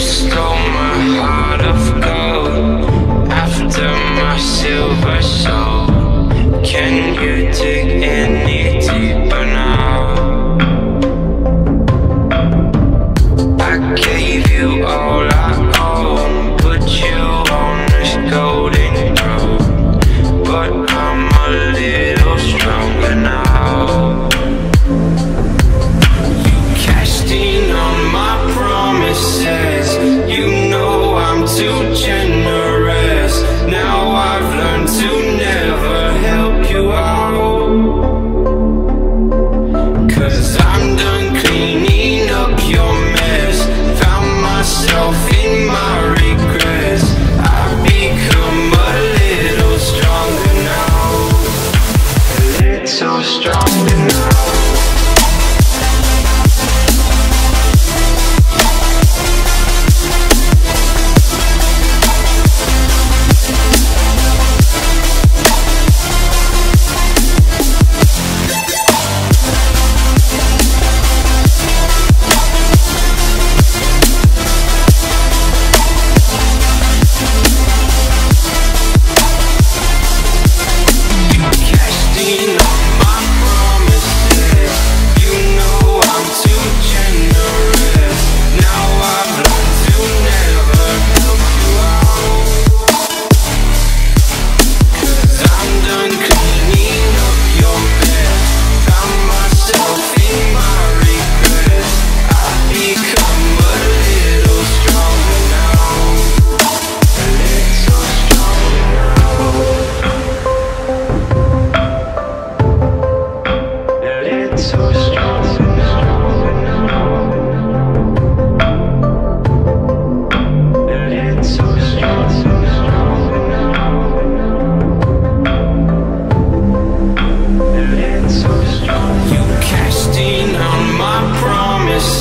Stone. Little stronger now.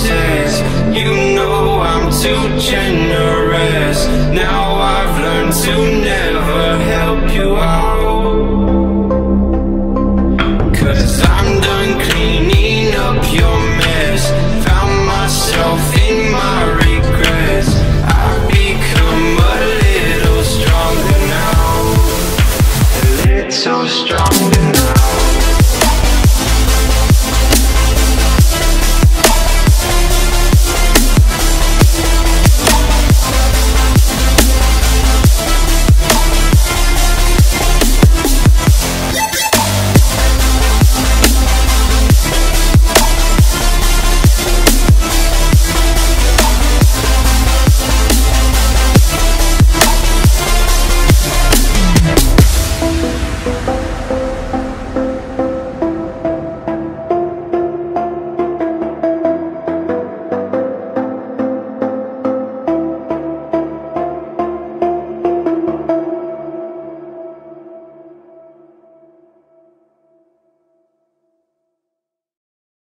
You know I'm too generous. Now I've learned to never